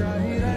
Oh,